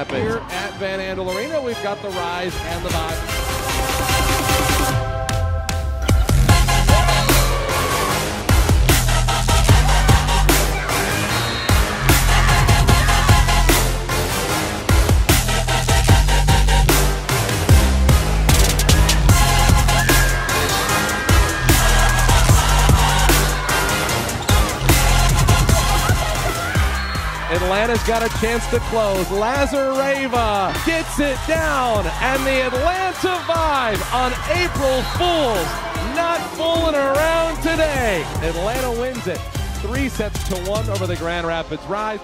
Rapids. Here at Van Andel Arena, we've got the Rise and the Vibe. Atlanta's got a chance to close. Lazareva gets it down, and the Atlanta Vibe on April Fools. Not fooling around today. Atlanta wins it. Three sets to one over the Grand Rapids Rise.